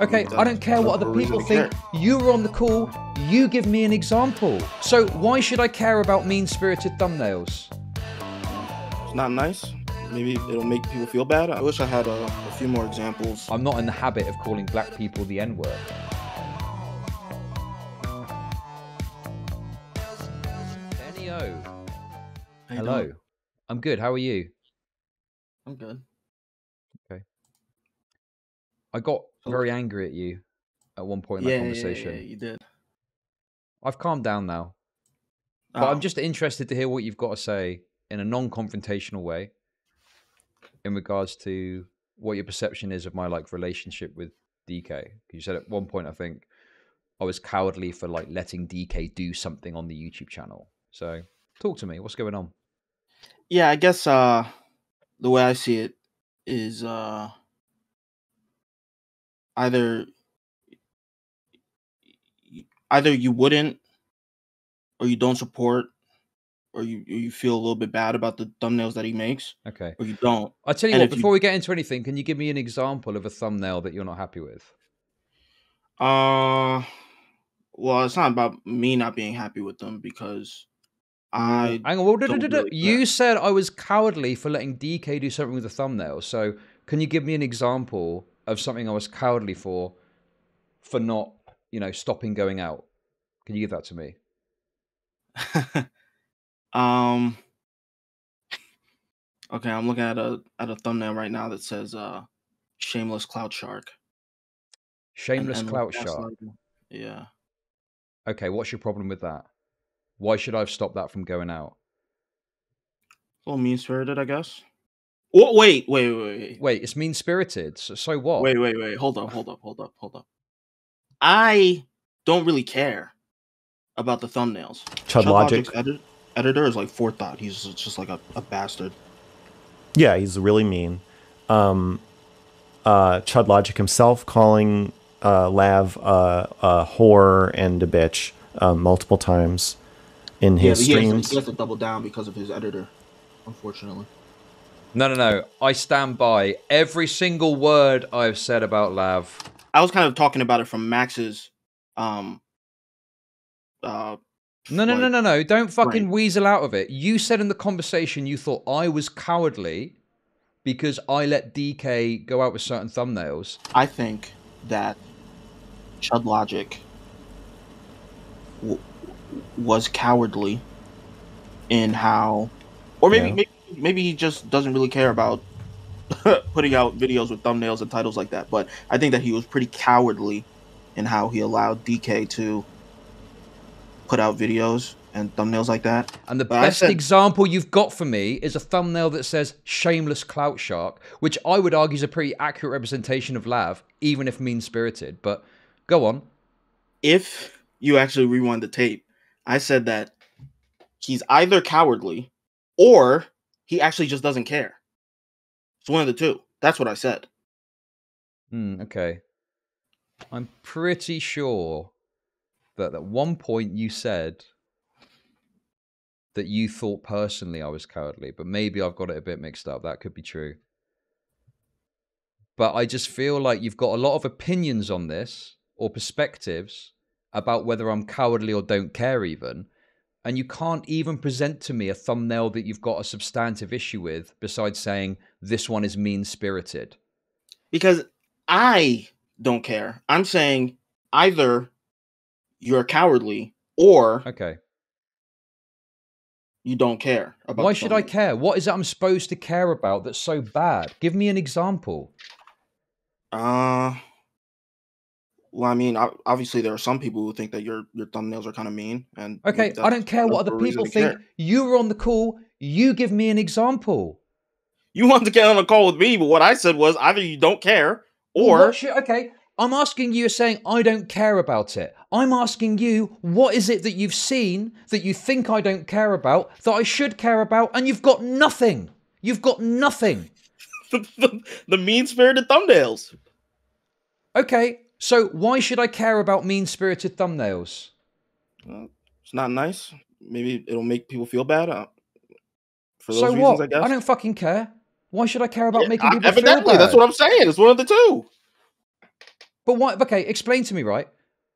Okay, I don't care what other people think. You were on the call. You give me an example. So why should I care about mean-spirited thumbnails? It's not nice. Maybe it'll make people feel bad. I wish I had a, a few more examples. I'm not in the habit of calling black people the N-word. Benny O. Hello. doing? I'm good. How are you? I'm good. Okay. I got So- very angry at you at one point in that Yeah, yeah, conversation. yeah, you did. I've calmed down now. But Oh, I'm just interested to hear what you've got to say in a non-confrontational way in regards to what your perception is of my like relationship with DK. You said at one point I think I was cowardly for like letting DK do something on the YouTube channel. So talk to me. What's going on? yeah. I guess uh, the way I see it is uh, either either you wouldn't or you don't support or you you feel a little bit bad about the thumbnails that he makes Okay. or you don't I'll tell you And what, if you- before we get into anything, can you give me an example of a thumbnail that you're not happy with? uh well it's not about me not being happy with them because i Hang on, well, da- da- da- really you said I was cowardly for letting DK do something with a thumbnail. So, can you give me an example of something I was cowardly for, for not, you know, stopping going out? Can you give that to me? um okay i'm looking at a at a thumbnail right now that says uh shameless clout shark Shameless and clout that's shark. like- yeah Okay, what's your problem with that? Why should I have stopped that from going out? a little mean spirited i guess oh, wait wait wait wait Wait, it's mean spirited. So, so what? wait wait wait hold up hold up hold up hold up i don't really care about the thumbnails Chud Logic. Logic's edit- editor is like forethought he's just like a, a bastard Yeah, he's really mean. Um, uh, Chud Logic himself calling uh, Lav uh, a whore and a bitch uh, multiple times in yeah, his he has, to, streams. he has to double down because of his editor unfortunately No, no, no. I stand by every single word I've said about Lav. I was kind of talking about it from Max's um uh No, no, no, like- no, no. Don't fucking Right. weasel out of it. You said in the conversation you thought I was cowardly because I let DK go out with certain thumbnails. I think that Chud Logic w- was cowardly in how or maybe Yeah. maybe maybe he just doesn't really care about putting out videos with thumbnails and titles like that, but I think that he was pretty cowardly in how he allowed DK to put out videos and thumbnails like that. And the But best said- example you've got for me is a thumbnail that says shameless clout shark, which I would argue is a pretty accurate representation of Lav, even if mean spirited. But go on. if you actually rewind the tape, I said that he's either cowardly or he actually just doesn't care. It's one of the two. That's what I said. Hmm, okay. I'm pretty sure that at one point you said that you thought personally I was cowardly, but maybe I've got it a bit mixed up. That could be true. But I just feel like you've got a lot of opinions on this or perspectives about whether I'm cowardly or don't care, even. And you can't even present to me a thumbnail that you've got a substantive issue with besides saying this one is mean spirited. Because I don't care. I'm saying either you're cowardly or Okay. you don't care about Why should I care? What is it I'm supposed to care about that's so bad? Give me an example. Uh well, I mean, obviously there are some people who think that your your thumbnails are kind of mean, and Okay, I don't care what other people think. You were on the call. You give me an example. You want to get on a call with me, but what I said was either you don't care or should- okay, I'm asking you. You're saying I don't care about it. I'm asking you, what is it that you've seen that you think I don't care about that I should care about, and you've got nothing. You've got nothing. the, the, the mean spirited thumbnails. Okay, so why should I care about mean-spirited thumbnails? Well, it's not nice. Maybe it'll make people feel bad. Uh, for those so reasons, what? I guess. I don't fucking care. Why should I care about Yeah, making I- people feel evidently, bad? that's what I'm saying. It's one of the two. But why? Okay, explain to me, right?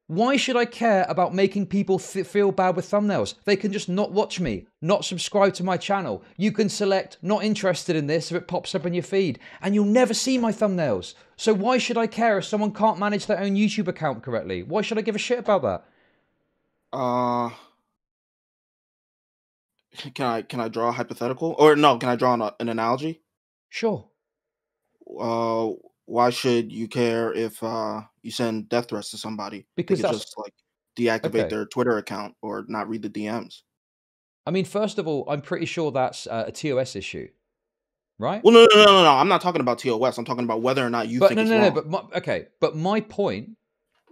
Why should I care about making people th- feel bad with thumbnails? They can just not watch me, not subscribe to my channel. You can select not interested in this if it pops up in your feed, and you'll never see my thumbnails. So why should I care if someone can't manage their own YouTube account correctly? Why should I give a shit about that? Uh, can I can I draw a hypothetical or no? Can I draw an, an analogy? Sure. Uh, why should you care if uh you send death threats to somebody? Because they just like deactivate Okay. their Twitter account or not read the DMs. I mean, first of all, I'm pretty sure that's uh, a TOS issue, right? Well, no, no, no, no, no. I'm not talking about TOS. I'm talking about whether or not you but think no, it's no, wrong. no. But my, okay, but my point.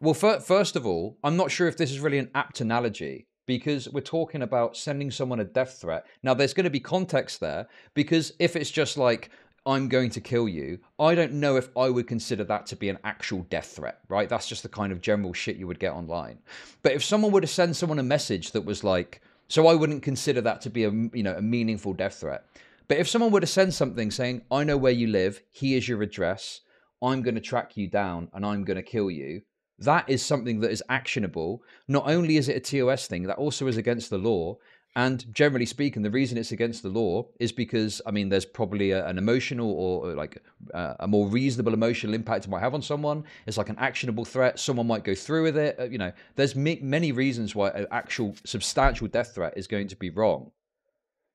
Well, fir- first of all, I'm not sure if this is really an apt analogy because we're talking about sending someone a death threat. Now, there's going to be context there because if it's just like I'm going to kill you, I don't know if I would consider that to be an actual death threat, right? That's just the kind of general shit you would get online. But if someone were to send someone a message that was like, so I wouldn't consider that to be a you know a meaningful death threat. But if someone were to send something saying, I know where you live, here's your address, I'm going to track you down and I'm going to kill you, that is something that is actionable. Not only is it a TOS thing, that also is against the law. And generally speaking, the reason it's against the law is because, I mean, there's probably a, an emotional or, or like uh, a more reasonable emotional impact it might have on someone. It's like an actionable threat. Someone might go through with it. Uh, you know, there's ma- many reasons why an actual substantial death threat is going to be wrong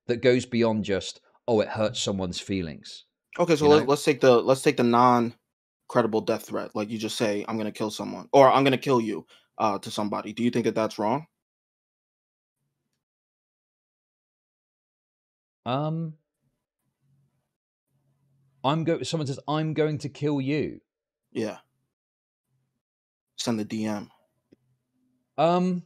that goes beyond just, oh, it hurts someone's feelings. Okay, so you let's know? let's take the let's take the non credible death threat. Like you just say, I'm gonna kill someone or I'm gonna kill you uh, to somebody. Do you think that that's wrong? Um, I'm go. Someone says, "I'm going to kill you." Yeah. Send the DM. Um,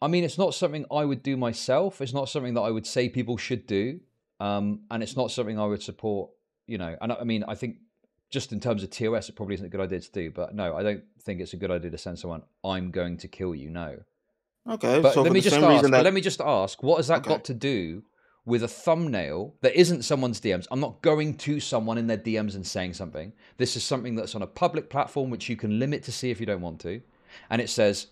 I mean, it's not something I would do myself. It's not something that I would say people should do. Um, and it's not something I would support. You know, and I, I mean, I think just in terms of TOS, it probably isn't a good idea to do. But no, I don't think it's a good idea to send someone, "I'm going to kill you." No. Okay, But so let me just ask. that let me just ask. What has that Okay. got to do with a thumbnail that isn't someone's DMs? I'm not going to someone in their DMs and saying something. This is something that's on a public platform which you can limit to see if you don't want to, and it says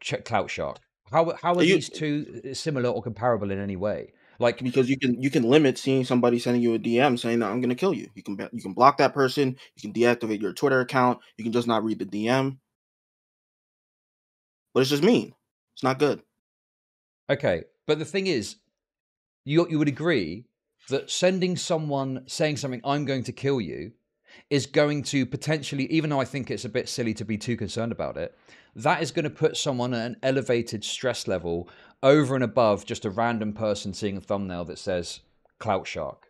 check Clout Shark. How how are You- these two uh, similar or comparable in any way? Like because you can you can limit seeing somebody sending you a DM saying that I'm gonna kill you. You can you can block that person. You can deactivate your Twitter account. You can just not read the DM. But it's just mean. It's not good. Okay, but the thing is, you you would agree that sending someone saying something "I'm going to kill you" is going to potentially, even though I think it's a bit silly to be too concerned about it, that is going to put someone at an elevated stress level over and above just a random person seeing a thumbnail that says "Clout Shark."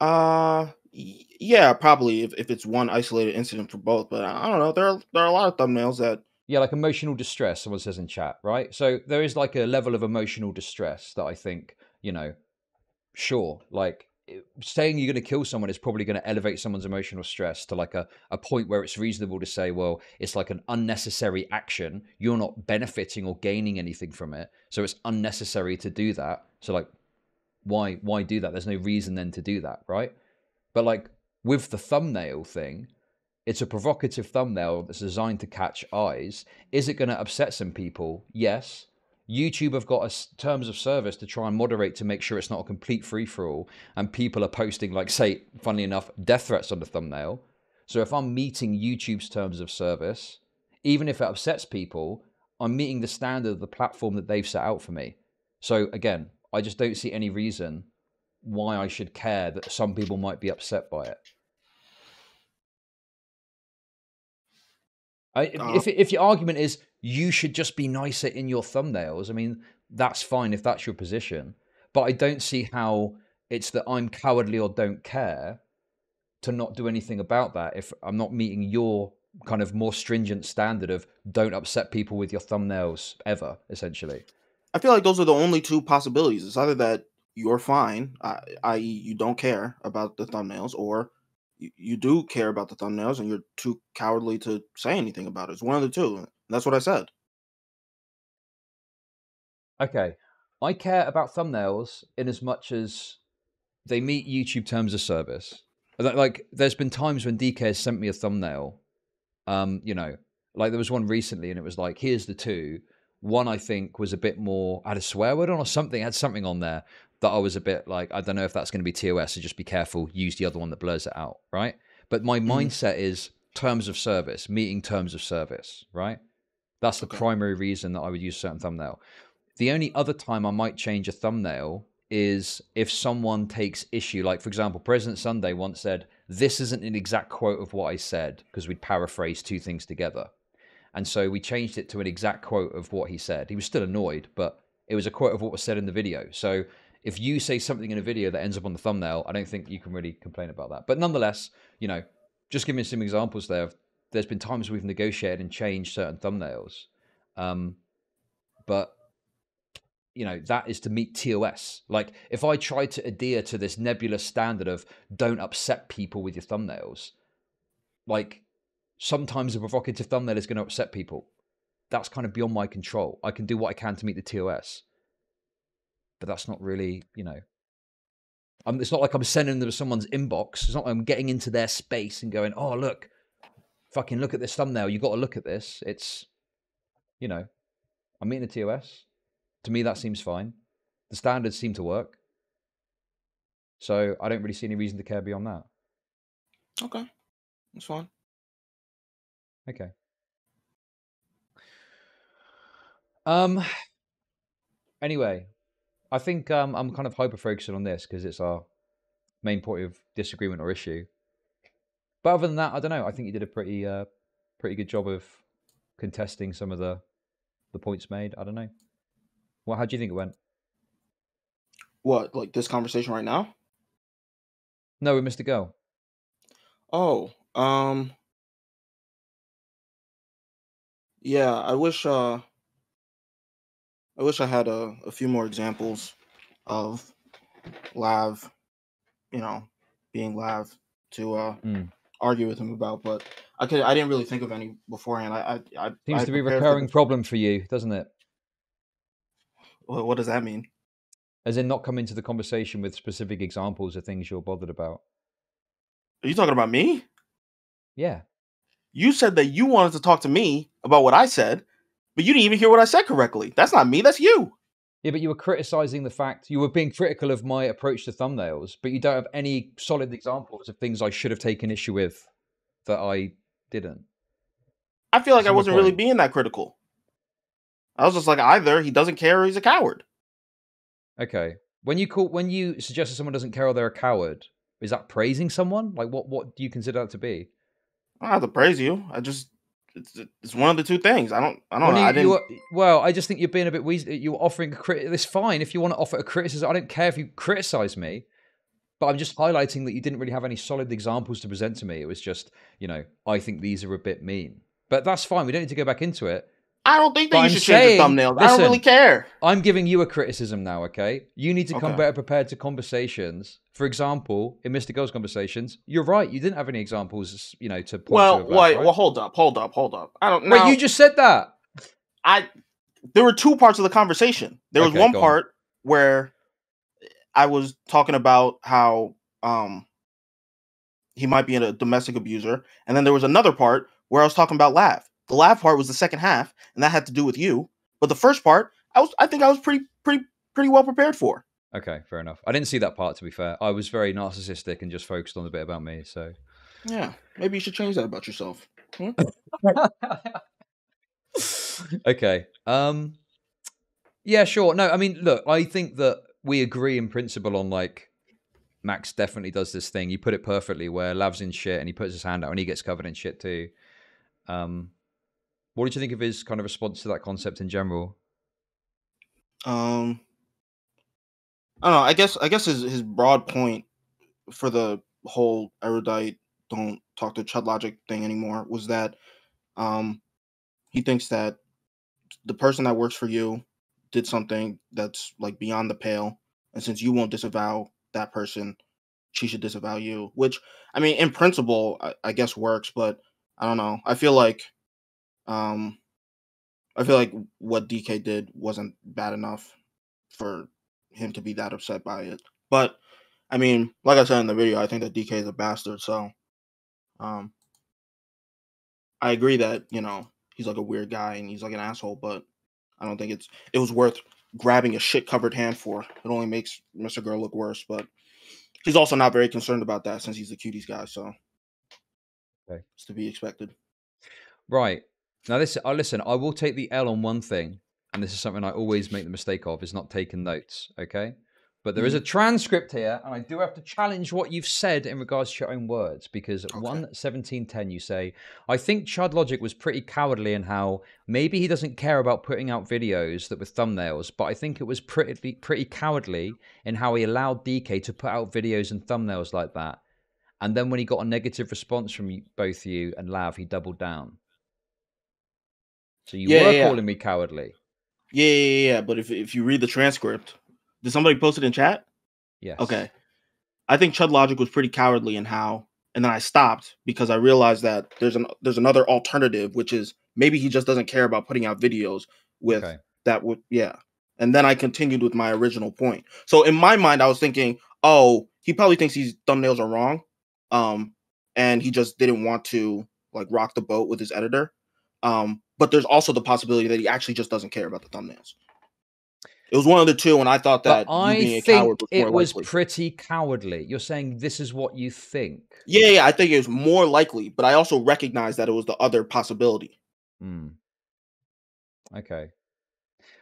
Uh yeah, probably if, if it's one isolated incident for both. But I I don't know. There are there are a lot of thumbnails that Yeah, like emotional distress, someone says in chat, right? So there is like a level of emotional distress that I think, you know, sure, like eh, saying you're going to kill someone is probably going to elevate someone's emotional stress to like a, a point where it's reasonable to say, well, it's like an unnecessary action. You're not benefiting or gaining anything from it. So it's unnecessary to do that. So, like, why why do that? There's no reason then to do that, right? But like with the thumbnail thing, it's a provocative thumbnail that's designed to catch eyes. Is it going to upset some people? Yes. YouTube have got a terms of service to try and moderate to make sure it's not a complete free for all, and people are posting like, say, funnily enough, death threats on the thumbnail. So if I'm meeting YouTube's terms of service, even if it upsets people, I'm meeting the standard of the platform that they've set out for me. So again, I just don't see any reason why I should care that some people might be upset by it. I, Uh, if if your argument is you should just be nicer in your thumbnails, I mean that's fine if that's your position. But I don't see how it's that I'm cowardly or don't care to not do anything about that if I'm not meeting your kind of more stringent standard of don't upset people with your thumbnails ever, essentially. I feel like those are the only two possibilities. It's either that you're fine, i.e., you don't care about the thumbnails, or you, you do care about the thumbnails and you're too cowardly to say anything about it. It's one of the two. That's what I said. Okay. I care about thumbnails in as much as they meet YouTube terms of service. Like- there's been times when DK has sent me a thumbnail Um, you know, like there was one recently, and it was like, here's the two. One I think was a bit more had a swear word on or something, had something on there that I was a bit like, I don't know if that's going to be TOS, so just be careful. Use the other one that blurs it out, right? But my Mm-hmm. mindset is terms of service, meeting terms of service, right? That's the Okay. primary reason that I would use a certain thumbnail. The only other time I might change a thumbnail is if someone takes issue. Like, for example, President Sunday once said, This isn't an exact quote of what I said, because we'd paraphrase two things together. And so we changed it to an exact quote of what he said. He was still annoyed, but it was a quote of what was said in the video. So if you say something in a video that ends up on the thumbnail, I don't think you can really complain about that. But nonetheless, you know, just giving some examples there. of- There's been times we've negotiated and changed certain thumbnails. Um, but you know that is to meet TOS. Like if I try to adhere to this nebulous standard of don't upset people with your thumbnails, like sometimes a provocative thumbnail is going to upset people. That's kind of beyond my control. I can do what I can to meet the TOS, but that's not really, you know. I'm, it's not like I'm sending them to someone's inbox. It's not like I'm getting into their space and going, "Oh, look, fucking look at this thumbnail. You've got to look at this." It's, you know, I'm meeting the TOS. To me, that seems fine. The standards seem to work. So I don't really see any reason to care beyond that. Okay, that's fine. Okay. Um. Anyway, I think um, I'm kind of hyper focusing on this because it's our main point of disagreement or issue. But other than that, I don't know. I think you did a pretty, uh, pretty good job of contesting some of the the points made. I don't know. Well, how do you think it went? What, like this conversation right now? No, we Mr. Girl. Oh, um, yeah. I wish, uh, I wish I had a, a few more examples of Lav, you know, being Lav to uh Mm. Argue with him about, but I could I didn't really think of any beforehand. I I, I Seems I to be a recurring problem for you, doesn't it? What, what does that mean? As in, not come into the conversation with specific examples of things you're bothered about. Are you talking about me? Yeah. You said that you wanted to talk to me about what I said, but you didn't even hear what I said correctly. That's not me. That's you. Yeah, but you were criticizing the fact you were being critical of my approach to thumbnails, but you don't have any solid examples of things I should have taken issue with that I didn't. I feel like That's I wasn't really being that critical. I was just like, either he doesn't care or he's a coward. Okay. When you call when you suggest that someone doesn't care or they're a coward, is that praising someone? Like what what do you consider that to be? I don't have to praise you. I just it's, it's one of the two things. I don't I don't Well, know. you- I didn't. were- well, I just think you're being a bit wheezy. You're offering a. It's fine if you want to offer a criticism. I don't care if you criticize me, but I'm just highlighting that you didn't really have any solid examples to present to me. It was just, you know, I think these are a bit mean. But that's fine. We don't need to go back into it. I don't think that But you I'm should change the thumbnails. I don't really care. I'm giving you a criticism now, okay? You need to come Okay. better prepared to conversations. For example, in Mr. Girl's conversations, you're right. You didn't have any examples, you know, to point Well, to. of wait. right? Well, hold up, hold up, hold up. I don't. Wait, now, you just said that. I there were two parts of the conversation. There was Okay, one go on. part where I was talking about how um he might be a domestic abuser, and then there was another part where I was talking about Lav. The Lav part was the second half, and that had to do with you. But the first part, I was I think I was pretty pretty pretty well prepared for. Okay, fair enough. I didn't see that part, to be fair. I was very narcissistic and just focused on the bit about me, so. Yeah, maybe you should change that about yourself. okay. Um Yeah, sure. No, I mean, look, I think that we agree in principle on like Max definitely does this thing. You put it perfectly where Lav's in shit and he puts his hand out and he gets covered in shit too. Um what did you think of his kind of response to that concept in general? Um, I don't know. I guess I guess his his broad point for the whole erudite don't talk to Chud Logic thing anymore was that um he thinks that the person that works for you did something that's like beyond the pale, and since you won't disavow that person, she should disavow you. Which I mean, in principle, I, I guess works, but I don't know. I feel like um I feel like what DK did wasn't bad enough for him to be that upset by it. But I mean, like I said in the video, I think that DK is a bastard. So, um, I agree that you know he's like a weird guy and he's like an asshole, but I don't think it's it was worth grabbing a shit covered hand for. It only makes Mr. Girl look worse, but he's also not very concerned about that since he's the cuties guy, so Okay. it's to be expected. Right. Now this I oh, listen, I will take the L on one thing, and this is something I always make the mistake of, is not taking notes. Okay. But there is mm-hmm. a transcript here, and I do have to challenge what you've said in regards to your own words, because at Okay. one seventeen ten you say, I think Chud Logic was pretty cowardly in how maybe he doesn't care about putting out videos that were thumbnails, but I think it was pretty pretty cowardly in how he allowed DK to put out videos and thumbnails like that. And then when he got a negative response from both you and Lav, he doubled down. So you Yeah, were yeah, yeah. calling me cowardly. Yeah, yeah, yeah, yeah. But if if you read the transcript, did somebody post it in chat? Yes. Okay. I think Chud Logic was pretty cowardly in how, and then I stopped because I realized that there's an there's another alternative, which is maybe he just doesn't care about putting out videos with Okay. that would yeah. And then I continued with my original point. So in my mind, I was thinking, oh, he probably thinks these thumbnails are wrong, um, and he just didn't want to like rock the boat with his editor. Um, but there's also the possibility that he actually just doesn't care about the thumbnails. It was one of the two, and I thought that I think coward was it was likely. pretty cowardly. You're saying this is what you think. Yeah, yeah, I think it was more likely, but I also recognize that it was the other possibility. Hmm. Okay.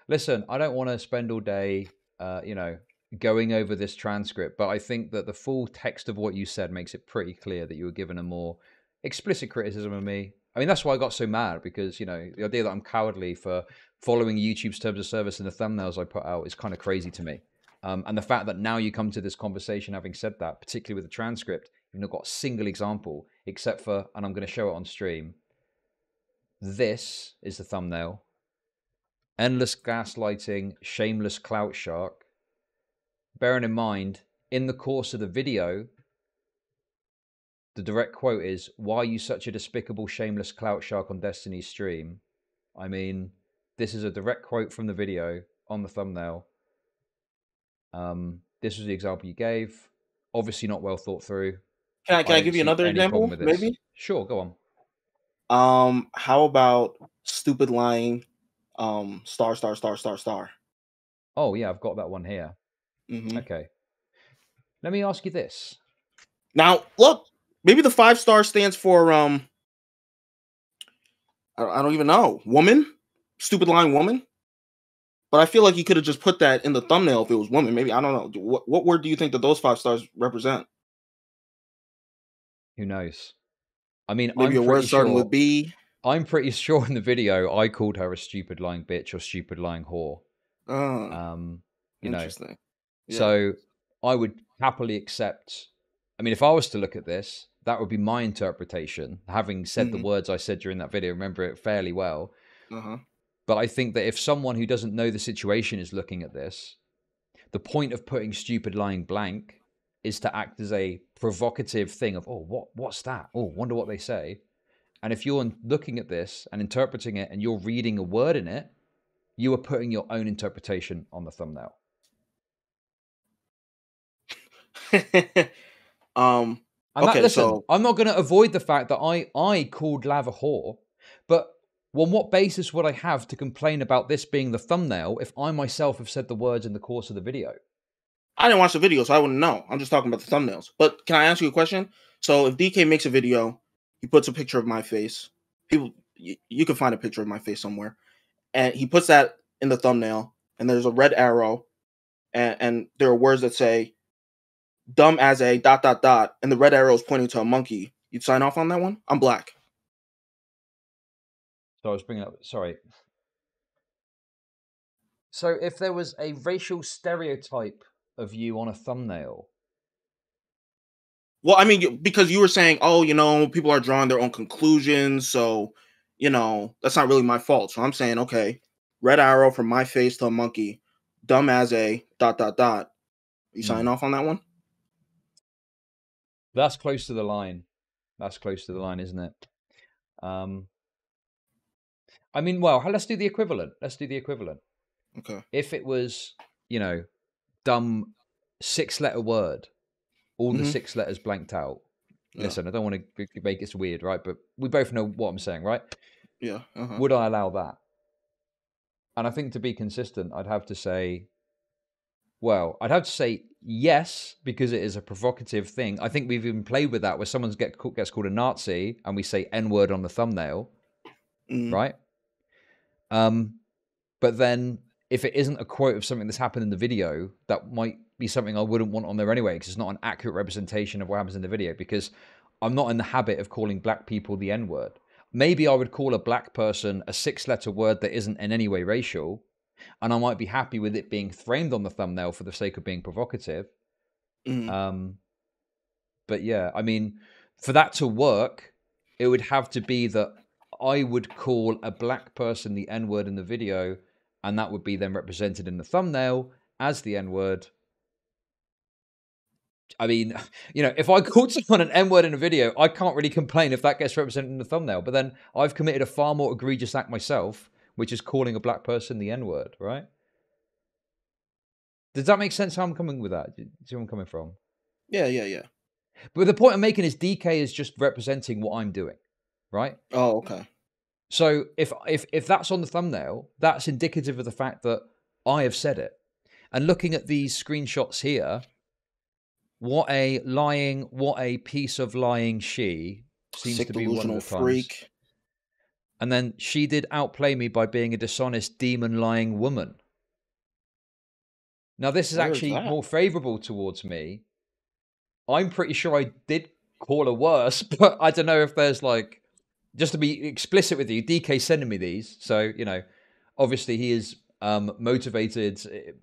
Listen, I don't want to spend all day, uh, you know, going over this transcript, but I think that the full text of what you said makes it pretty clear that you were given a more explicit criticism of me. I mean, that's why I got so mad because, you know, the idea that I'm cowardly for following YouTube's terms of service and the thumbnails I put out is kind of crazy to me. Um, and the fact that now you come to this conversation having said that, particularly with the transcript, you've not got a single example except for, and I'm going to show it on stream. This is the thumbnail. Endless gaslighting, shameless clout shark. Bearing in mind, in the course of the video, the direct quote is, Why are you such a despicable, shameless clout shark on Destiny's stream? I mean, this is a direct quote from the video on the thumbnail. Um, this was the example you gave. Obviously, not well thought through. Can I can I, didn't give you another example? problem with this. Maybe. Sure, go on. Um, how about stupid lying? Um, star star star star star. Oh, yeah, I've got that one here. Mhm. Okay. Let me ask you this. Now look, maybe the five star stands for um. I, I don't even know. Woman, stupid lying woman. But I feel like you could have just put that in the thumbnail if it was woman. Maybe I don't know. What what word do you think that those five stars represent? Who knows? I mean, Maybe I'm a word pretty starting sure, with B. I'm pretty sure in the video I called her a stupid lying bitch or stupid lying whore. Oh, Um, you know. Yeah. so I would happily accept. I mean, if I was to look at this, that would be my interpretation. Having said the Mhm. words I said during that video, remember it fairly well. uh-huh. But I think that if someone who doesn't know the situation is looking at this, the point of putting stupid lying blank is to act as a provocative thing of, oh, what what's that? Oh, wonder what they say. And if you're looking at this and interpreting it and you're reading a word in it, you are putting your own interpretation on the thumbnail. um, And that, listen, so- I'm not going to avoid the fact that I I called Lav a whore, but on what basis would I have to complain about this being the thumbnail if I myself have said the words in the course of the video? I didn't watch the video, so I wouldn't know. I'm just talking about the thumbnails. But can I ask you a question? So if DK makes a video, he puts a picture of my face. People, you, you can find a picture of my face somewhere, and he puts that in the thumbnail. And there's a red arrow, and, and there are words that say "dumb as a dot dot dot," and the red arrow is pointing to a monkey. You'd sign off on that one? I'm black. So I was bringing up, sorry. So if there was a racial stereotype of you on a thumbnail, Well, I mean, because you were saying, oh, you know, people are drawing their own conclusions, so you know that's not really my fault. So I'm saying, okay, red arrow from my face to a monkey, dumb as a dot dot dot. You sign mm. off on that one? That's close to the line. That's close to the line, isn't it? Um, I mean, well, let's do the equivalent. Let's do the equivalent. Okay. if it was, you know, dumb six letter word, all the Mhm. six letters blanked out, Yeah. listen, I don't want to make it weird, right? But we both know what I'm saying, right? Yeah. Uh-huh. Would I allow that? And I think to be consistent, I'd have to say, well, I'd have to say yes because it is a provocative thing. I think we've even played with that where someone get, gets called a Nazi and we say N word on the thumbnail, Mm. right? Um, but then if it isn't a quote of something that's happened in the video, that might be something I wouldn't want on there anyway because it's not an accurate representation of what happens in the video. Because I'm not in the habit of calling black people the N word. Maybe I would call a black person a six letter word that isn't in any way racial, and I might be happy with it being framed on the thumbnail for the sake of being provocative. Mm. Um, but yeah, I mean, for that to work, it would have to be that I would call a black person the N word in the video, and that would be then represented in the thumbnail as the N word. I mean, you know, if I called someone an N word in a video, I can't really complain if that gets represented in the thumbnail. But then I've committed a far more egregious act myself, which is calling a black person the N word, right? Does that make sense how I'm coming with that? Do you see where I'm coming from? Yeah. Yeah. Yeah. But the point I'm making is DK is just representing what I'm doing, right? Oh. Okay. So if if if that's on the thumbnail, that's indicative of the fact that I have said it. And looking at these screenshots here, what a lying, what a piece of lying she seems Sick to be one of the times. And then she did outplay me by being a dishonest demon lying woman. Now this is Where is actually that? more favorable towards me. I'm pretty sure I did call her worse, but I don't know if there's like just to be explicit with you, DK sending me these. So, you know, obviously he is um, motivated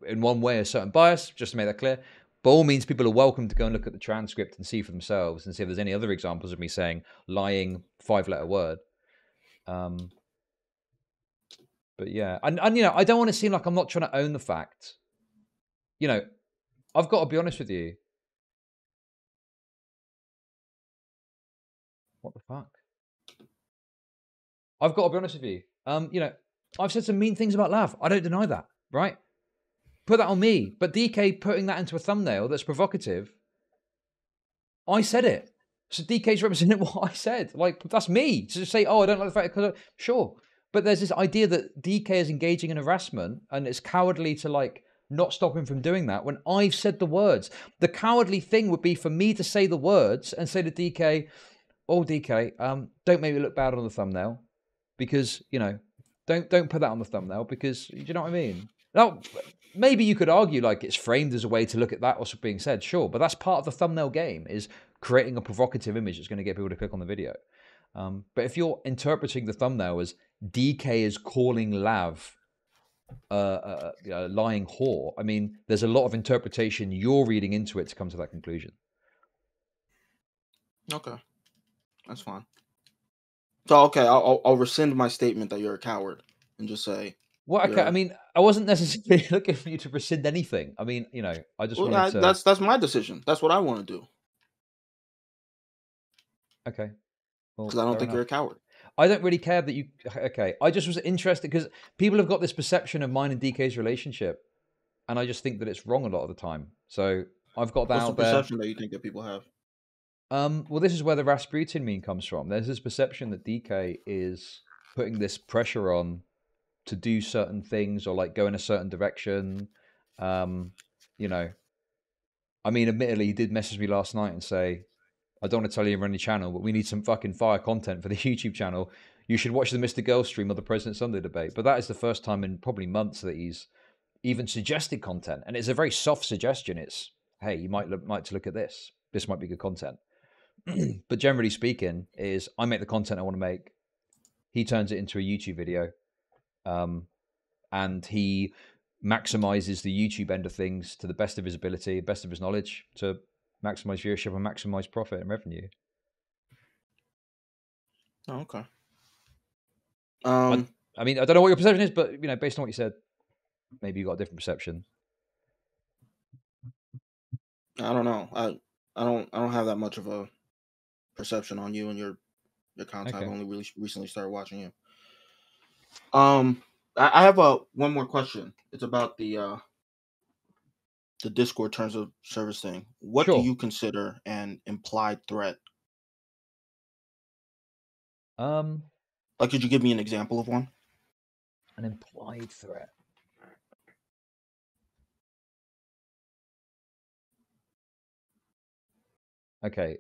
in one way, a certain bias, just to make that clear. By all means, people are welcome to go and look at the transcript and see for themselves and see if there's any other examples of me saying lying five letter word. Um, but yeah, and, and you know, I don't want to seem like I'm not trying to own the fact. You know, I've got to be honest with you. What the fuck? I've got to be honest with you. Um, you know, I've said some mean things about Lav. I don't deny that, right? Put that on me. But DK putting that into a thumbnail that's provocative, I said it. So DK's representing what I said. Like, that's me. To just say, oh, I don't like the fact because sure. But there's this idea that DK is engaging in harassment and it's cowardly to like not stop him from doing that when I've said the words. The cowardly thing would be for me to say the words and say to DK, oh DK, um, don't make me look bad on the thumbnail because you know don't don't put that on the thumbnail because do you know what I mean? Now maybe you could argue like it's framed as a way to look at that what's being said, sure, but that's part of the thumbnail game is creating a provocative image that's going to get people to click on the video. Um, but if you're interpreting the thumbnail as DK is calling Lav uh, a, a lying whore, I mean, there's a lot of interpretation you're reading into it to come to that conclusion. Okay. That's fine. So okay, I'll, I'll rescind my statement that you're a coward and just say, Well, okay. I mean, I wasn't necessarily looking for you to rescind anything. I mean, you know, I just well, wanted I- to. that's that's my decision. That's what I want to do Okay. Well, because I don't think you're a coward. I don't really care that you. Okay, I just was interested because people have got this perception of mine and DK's relationship, and I just think that it's wrong a lot of the time. So I've got that What's the out there. perception that you think that people have? Um, well, this is where the Rasputin meme comes from. There's this perception that DK is putting this pressure on to do certain things or like go in a certain direction. Um, you know, I mean, admittedly, he did message me last night and say, I don't want to tell you you're on channel, but we need some fucking fire content for the YouTube channel. You should watch the Mr. Girl stream of the President Sunday debate. But that is the first time in probably months that he's even suggested content. And it's a very soft suggestion. It's, hey, you might look, might to look at this. This might be good content. but generally speaking, is I make the content I want to make. He turns it into a YouTube video, um, and he maximizes the YouTube end of things to the best of his ability, best of his knowledge, to maximize viewership and maximize profit and revenue. Oh, okay. Um, I mean, I don't know what your perception is, but you know, based on what you said, maybe you got a different perception. I don't know. I I don't I don't have that much of a perception on you and your your content. Okay. I've only really recently started watching you. Um, I, I have a one more question. It's about the uh the Discord terms of service thing. What Sure. do you consider an implied threat Um, Like, could you give me an example of one? an implied threat. Okay,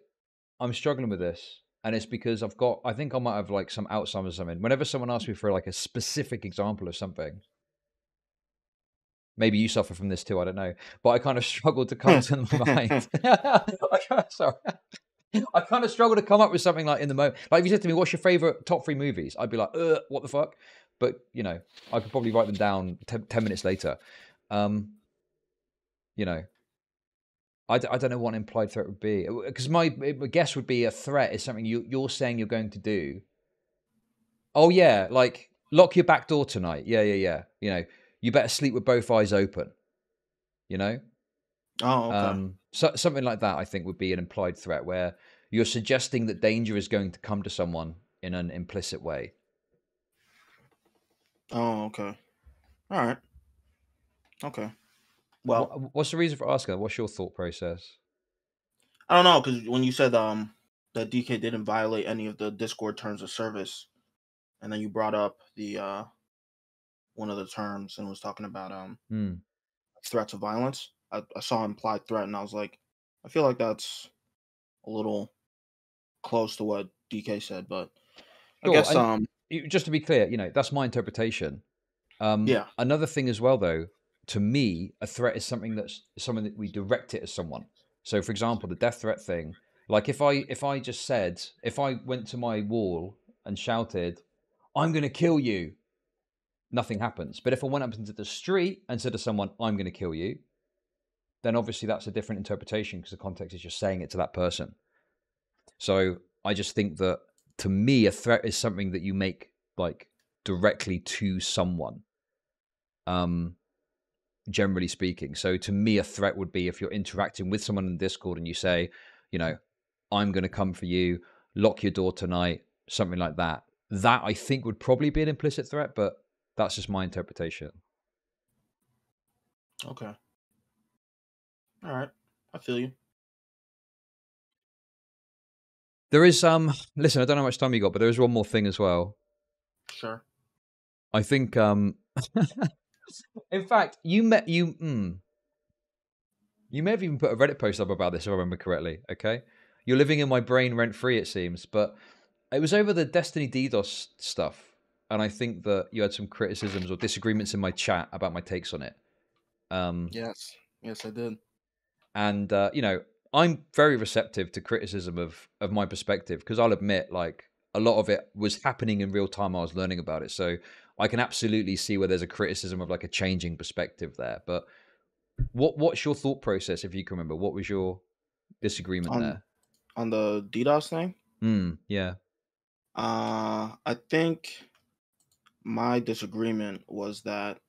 I'm struggling with this, and it's because I've got. I think I might have like some Alzheimer's or something. Whenever someone asks me for like a specific example of something, maybe you suffer from this too. I don't know, but I kind of struggle to come to mind. Sorry. I kind of struggle to come up with something like in the moment. Like if you said to me, "What's your favorite top three movies?" I'd be like, "Uh, what the fuck?" But you know, I could probably write them down ten, 10 minutes later. Um, you know, I, d- I don't know what an implied threat would be because my, my guess would be a threat is something you you're saying you're going to do. Oh yeah, like lock your back door tonight. Yeah, yeah, yeah. You know, you better sleep with both eyes open. You know, Oh, okay. um, so, something like that. I think would be an implied threat where you're suggesting that danger is going to come to someone in an implicit way. oh, okay. All right. Okay. Well, Wha- what's the reason for asking? that? What's your thought process? I don't know because when you said um that DK didn't violate any of the Discord terms of service, and then you brought up the uh one of the terms and was talking about um Hmm. threats of violence. I, I saw implied threat and I was like, I feel like that's a little close to what DK said, but I Sure, guess um just to be clear, you know, that's my interpretation. Um, Yeah. Another thing as well, though, to me, a threat is something that's something that we direct it at someone. So, for example, the death threat thing. Like if I if I just said if I went to my wall and shouted, "I'm going to kill you," nothing happens. But if I went up into the street and said to someone, "I'm going to kill you," then obviously that's a different interpretation because the context is just saying it to that person. So I just think that to me, a threat is something that you make like directly to someone. Um, generally speaking. So to me, a threat would be if you're interacting with someone in Discord and you say, you know, I'm going to come for you, lock your door tonight, something like that. That I think would probably be an implicit threat, but that's just my interpretation. okay. All right. I feel you. There is um listen, I don't know how much time you got, but there is one more thing as well. Sure. I think um in fact, you met you mm, you may have even put a Reddit post up about this if I remember correctly, okay? You're living in my brain rent free it seems, but it was over the Destiny DDoS stuff and I think that you had some criticisms or disagreements in my chat about my takes on it. Um Yes. Yes, I did. and uh, you know i'm very receptive to criticism of of my perspective because i'll admit like a lot of it was happening in real time i was learning about it so i can absolutely see where there's a criticism of like a changing perspective there but what what's your thought process if you can remember what was your disagreement On- there On the DDoS thing, mm, yeah uh I think my disagreement was that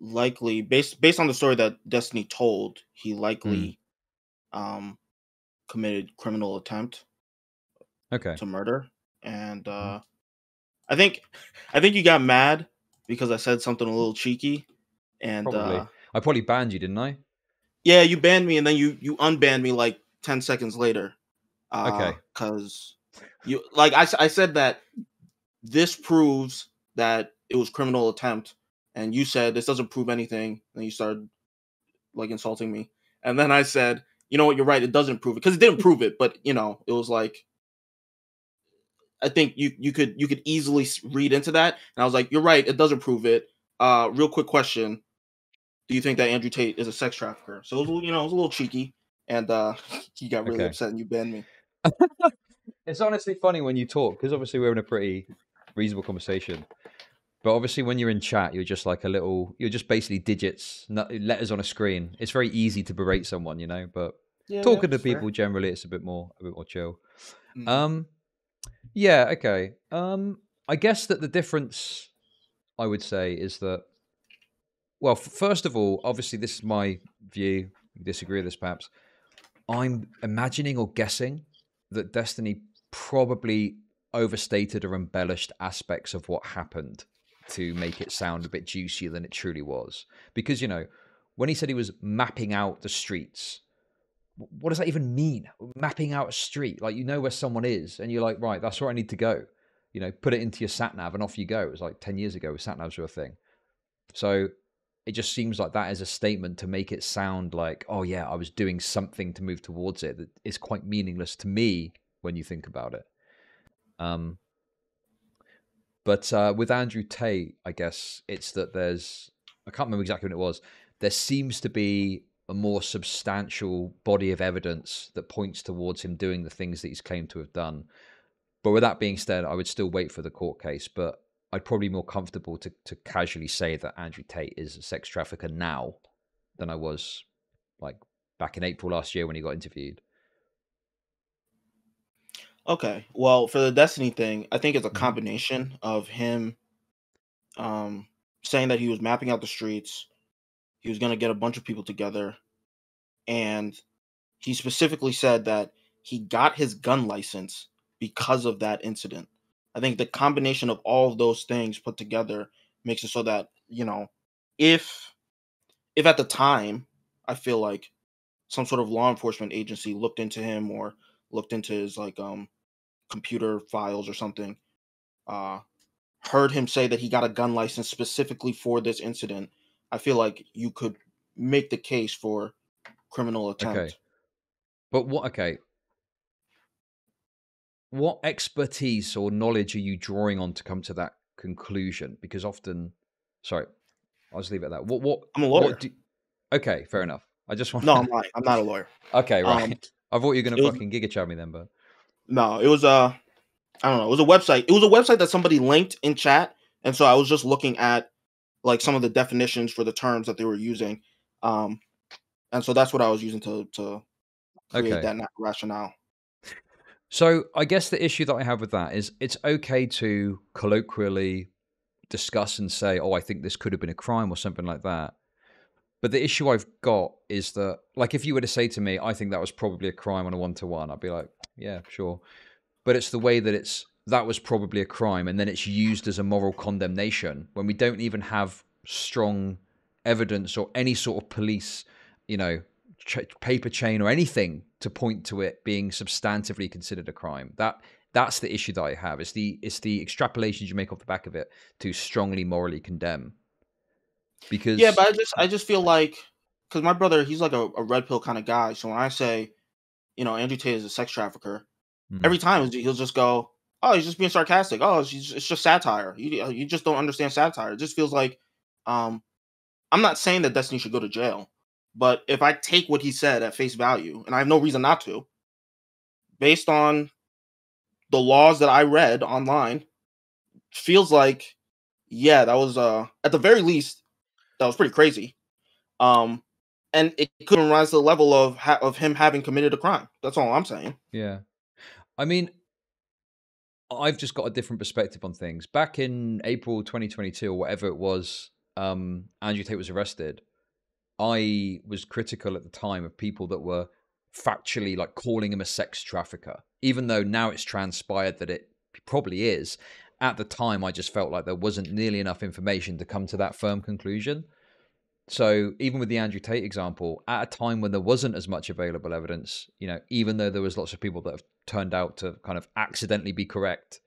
likely based based on the story that Destiny told, he likely um committed criminal attempt okay. to murder. And uh i think i think you got mad because i said something a little cheeky and Probably. uh i probably banned you didn't i? Yeah you banned me and then you you unbanned me like 10 seconds later uh, Okay. because you like I I said that this proves that it was criminal attempt and you said this doesn't prove anything and you started like insulting me. And then i said you know what? You're right. It doesn't prove it. Because it didn't prove it but you know it was like i think you you could you could easily read into that and i was like you're right. It doesn't prove it. Uh real quick question. Do you think that andrew tate is a sex trafficker? So it was, you know it was a little cheeky and uh he got really Okay. upset and you banned me. It's honestly funny when you talk because obviously we're in a pretty reasonable conversation. But obviously, when you're in chat, you're just like a little. You're just basically digits, letters on a screen. It's very easy to berate someone, you know. But yeah, talking to that's fair. people generally, it's a bit more, a bit more chill. Mhm. Um, yeah, okay. Um, I guess that the difference, I would say, is that. Well, first of all, obviously, this is my view. You disagree with this, perhaps. I'm imagining or guessing that Destiny probably overstated or embellished aspects of what happened to make it sound a bit juicier than it truly was. Because, you know, when he said he was mapping out the streets, what does that even mean? Mapping out a street, like you know where someone is, and you're like, right, that's where I need to go. You know, put it into your sat nav, and off you go. It was like ten years ago, sat navs were a thing. So it just seems like that is a statement to make it sound like, oh yeah, I was doing something to move towards it. That is quite meaningless to me when you think about it. Um, but uh, with Andrew Tate, I guess it's that there's I can't remember exactly what it was. There seems to be a more substantial body of evidence that points towards him doing the things that he's claimed to have done. But with that being said, I would still wait for the court case. But I'd probably be more comfortable to to casually say that Andrew Tate is a sex trafficker now than I was like back in April last year when he got interviewed. Okay. Well, for the Destiny thing, I think it's a Mhm. combination of him um saying that he was mapping out the streets, he was going to get a bunch of people together, and he specifically said that he got his gun license because of that incident. I think the combination of all of those things put together makes it so that, you know, if if at the time I feel like some sort of law enforcement agency looked into him or looked into his like um computer files or something, uh heard him say that he got a gun license specifically for this incident, I feel like you could make the case for criminal attempt. Okay. But what? Okay. What expertise or knowledge are you drawing on to come to that conclusion? Because often, sorry, I'll just leave it at that. What? What? I'm a lawyer. do- okay, fair enough. I just want. No, I'm lying. I'm not a lawyer. okay, right. Um, I thought you were gonna was- fucking gigachad me then, but No, it was a I don't know, it was a website. It was a website that somebody linked in chat. And so I was just looking at like some of the definitions for the terms that they were using. Um and so that's what I was using to to create Okay. that na- rationale. So I guess the issue that I have with that is it's okay to colloquially discuss and say, "Oh, I think this could have been a crime" or something like that. But the issue I've got is that, like, if you were to say to me, "I think that was probably a crime on a one-to-one," I'd be like, "Yeah, sure." But it's the way that it's that was probably a crime, and then it's used as a moral condemnation when we don't even have strong evidence or any sort of police, you know, ch- paper chain or anything to point to it being substantively considered a crime. That that's the issue that I have. It's the it's the extrapolations you make off the back of it to strongly morally condemn. Because Yeah, but I just I just feel like because my brother, he's like a, a red pill kind of guy. So when I say, you know, Andrew Tate is a sex trafficker, Mhm. every time he'll just go, "Oh, he's just being sarcastic. Oh, she's, it's just satire. You you just don't understand satire." It just feels like, um, I'm not saying that Destiny should go to jail, but if I take what he said at face value, and I have no reason not to, based on the laws that I read online, feels like, yeah, that was uh at the very least, that was pretty crazy. Um, and it couldn't rise to the level of ha- of him having committed a crime. That's all I'm saying. Yeah. I mean, I've just got a different perspective on things. Back in April 2022 or whatever it was, um, Andrew Tate was arrested. I was critical at the time of people that were factually like calling him a sex trafficker, even though now it's transpired that it probably is. At the time, I just felt like there wasn't nearly enough information to come to that firm conclusion. So even with the Andrew Tate example, at a time when there wasn't as much available evidence, you know, even though there was lots of people that have turned out to kind of accidentally be correct,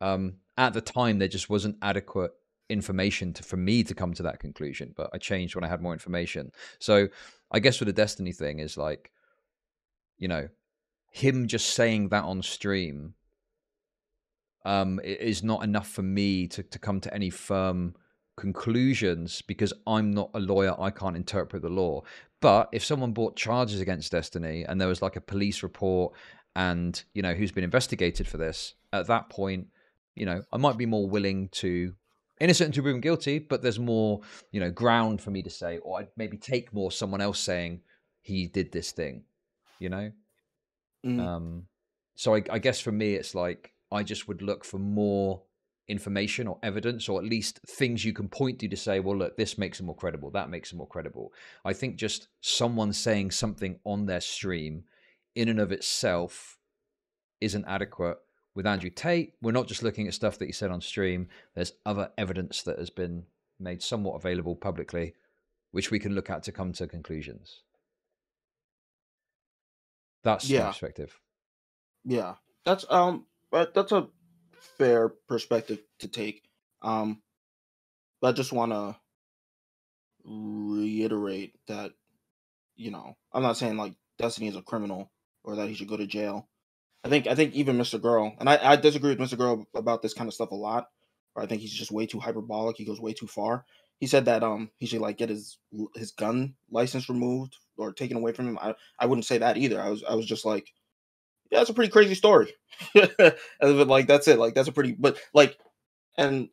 um, at the time there just wasn't adequate information to for me to come to that conclusion. But I changed when I had more information. So I guess with the Destiny thing is like, you know, him just saying that on stream um is not enough for me to, to come to any firm conclusions because I'm not a lawyer. I can't interpret the law. But if someone brought charges against Destiny and there was like a police report and, you know, who's been investigated for this, at that point, you know, I might be more willing to innocent until proven guilty, but there's more, you know, ground for me to say, or I'd maybe take more someone else saying he did this thing, you know? Mm. Um, so I, I guess for me, it's like I just would look for more information or evidence, or at least things you can point to to say, well, look, this makes them more credible, that makes them more credible. I think just someone saying something on their stream in and of itself isn't adequate. With Andrew Tate, we're not just looking at stuff that he said on stream. There's other evidence that has been made somewhat available publicly, which we can look at to come to conclusions. That's Yeah. perspective. Yeah, that's um, but that's a fair perspective to take. Um, but I just want to reiterate that, you know, I'm not saying like Destiny is a criminal or that he should go to jail. I think I think even Mr. Girl, and I, I disagree with Mr. Girl about this kind of stuff a lot. Or I think he's just way too hyperbolic. He goes way too far. He said that um he should like get his his gun license removed or taken away from him. I, I wouldn't say that either. I was I was just like, that's a pretty crazy story. but, like that's it. Like that's a pretty but like and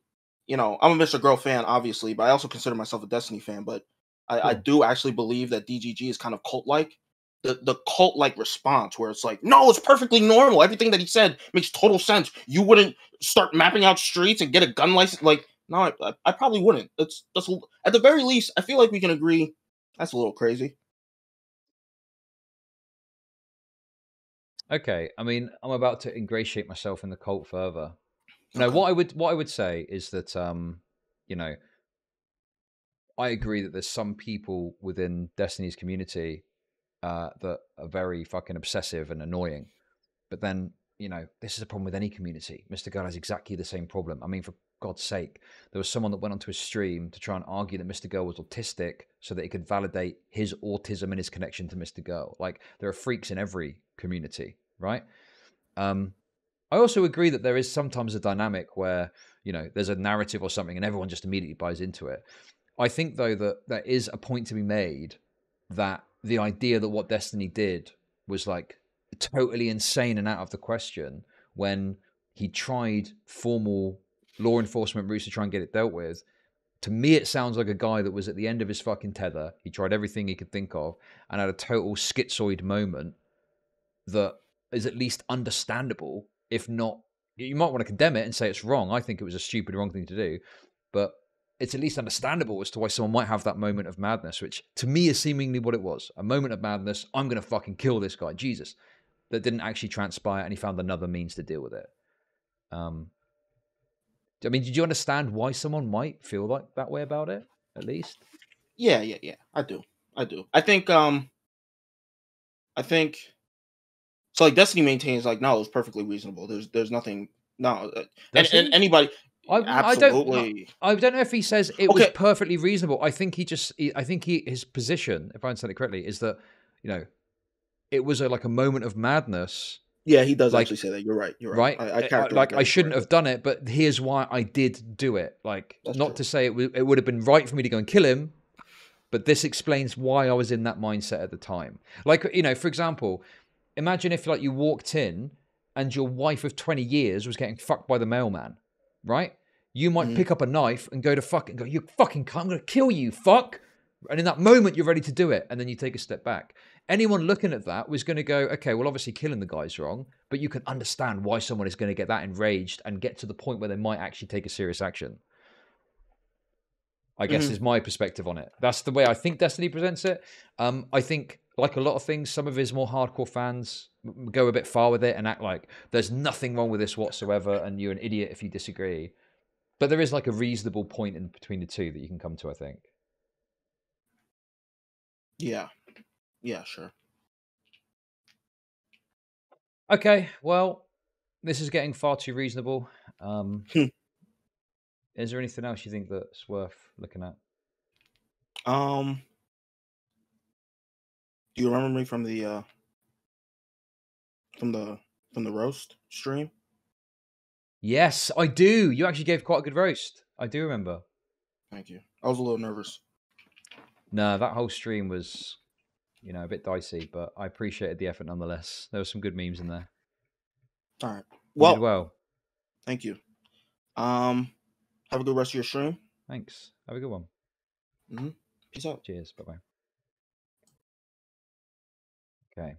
you know, I'm a Mr. Girl fan, obviously, but I also consider myself a Destiny fan. But I, I hmm. do actually believe that DGG is kind of cult like. The, the cult like response where it's like, no, it's perfectly normal. Everything that he said makes total sense. You wouldn't start mapping out streets and get a gun license. Like, no, I, I, I probably wouldn't. That's that's at the very least, I feel like we can agree that's a little crazy. Okay, I mean, I'm about to ingratiate myself in the cult further. No, Okay. what I would what I would say is that um, you know, I agree that there's some people within Destiny's community uh, that are very fucking obsessive and annoying. But then, you know, this is a problem with any community. Mr. Girl has exactly the same problem. I mean, for God's sake, there was someone that went onto a stream to try and argue that Mr. Girl was autistic so that he could validate his autism and his connection to Mr. Girl. Like, there are freaks in every community, right? Um, I also agree that there is sometimes a dynamic where, you know, there's a narrative or something and everyone just immediately buys into it. I think, though, that there is a point to be made that the idea that what Destiny did was like totally insane and out of the question when he tried formal law enforcement routes to try and get it dealt with. To me, it sounds like a guy that was at the end of his fucking tether. He tried everything he could think of and had a total schizoid moment that is at least understandable, if not, you might want to condemn it and say it's wrong. I think it was a stupid, wrong thing to do, but it's at least understandable as to why someone might have that moment of madness, which to me is seemingly what it was a moment of madness. I'm going to fucking kill this guy, Jesus. That didn't actually transpire, and he found another means to deal with it. Um, I mean, did you understand why someone might feel like that way about it? At least, Yeah, yeah, yeah. I do. I do. I think um I think so like Destiny maintains like no, it was perfectly reasonable. There's there's nothing no uh, and, and anybody I, I don't. absolutely I don't know if he says it was perfectly reasonable. I think he just. he- I think he his position, if I understand it correctly, is that you know, it was a, like a moment of madness, Yeah, he does like- actually say that. You're right. You're right? right. I, I Uh, like I shouldn't have done it, but here's why I did do it. Like That's not true. to say it, w- it would have been right for me to go and kill him, but this explains why I was in that mindset at the time. Like you know, for example, imagine if like you walked in and your wife of 20 years was getting fucked by the mailman, right? You might Mhm. pick up a knife and go to fuck and go, you fucking cunt, I'm gonna kill you, fuck. And in that moment, you're ready to do it, and then you take a step back. Anyone looking at that was going to go, okay, well, obviously killing the guy's wrong, but you can understand why someone is going to get that enraged and get to the point where they might actually take a serious action. I guess Mhm. is my perspective on it. That's the way I think Destiny presents it. Um, I think, like a lot of things, some of his more hardcore fans go a bit far with it and act like there's nothing wrong with this whatsoever, and you're an idiot if you disagree. But there is like a reasonable point in between the two that you can come to. I think. Yeah. Yeah, sure. Okay, well, this is getting far too reasonable. Um, Hmm. is there anything else you think that's worth looking at? Um do you remember me from the uh from the from the roast stream? Yes, I do. You actually gave quite a good roast. I do remember. Thank you. I was a little nervous. No, that whole stream was, you know, a bit dicey, but I appreciated the effort nonetheless. There were some good memes in there. All right. Well, well, thank you. Um have a good rest of your stream. thanks. Have a good one. Peace out. Cheers. Bye bye. Okay.